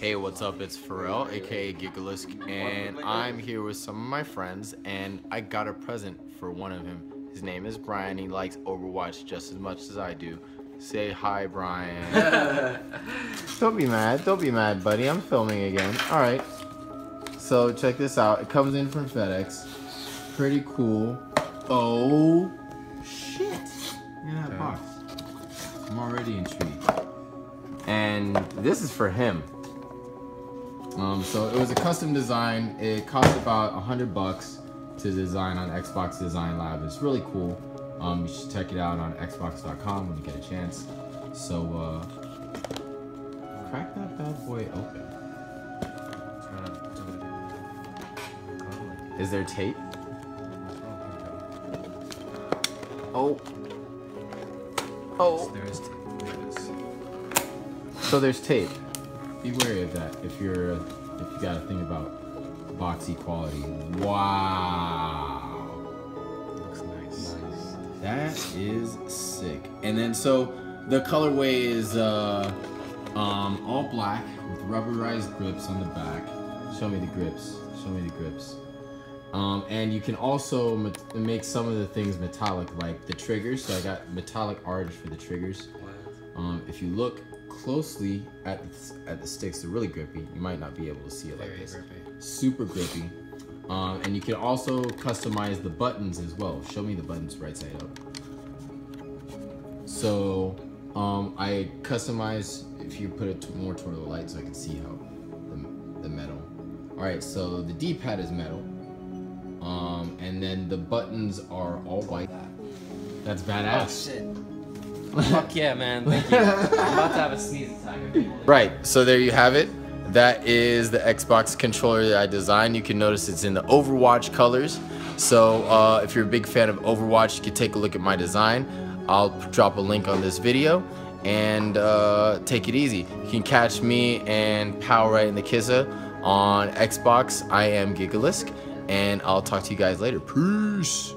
Hey, what's up? It's Pharrell, aka Gigalisk, and I'm here with some of my friends, and I got a present for one of him. His name is Bryan. He likes Overwatch just as much as I do. Say hi, Bryan. don't be mad. Don't be mad, buddy. I'm filming again. All right. So check this out. It comes in from FedEx. Pretty cool. Oh, shit. Look at that box. I'm already intrigued. And this is for him. Um, so it was a custom design. It cost about a hundred bucks to design on Xbox Design Lab. It's really cool. Um, you should check it out on Xbox.com when you get a chance. So uh, crack that bad boy open. Is there tape? Oh. Oh. There is tape. There is. So there's tape. Be wary of that if you're if you got to think about boxy quality. Wow. Looks nice. That is sick. And then so the colorway is uh um all black with rubberized grips on the back. Show me the grips. Show me the grips. Um, and you can also make some of the things metallic, like the triggers. So I got metallic art for the triggers. Um, if you look closely at the, at the sticks, they're really grippy. You might not be able to see it like Very this. grippy. Super grippy. Um, and you can also customize the buttons as well. Show me the buttons right side up. So um, I customize if you put it more toward the light so I can see how the, the metal. All right, so the D-pad is metal. Um, and then the buttons are all white. That's Oh badass. shit. Fuck yeah, man. Thank you. I'm about to have a sneeze attack. Right, so there you have it. That is the Xbox controller that I designed. You can notice it's in the Overwatch colors. So uh, if you're a big fan of Overwatch, you can take a look at my design. I'll drop a link on this video and uh, take it easy. You can catch me and Power Right in the Kissa on Xbox. I am Gigalisk, and I'll talk to you guys later. Peace.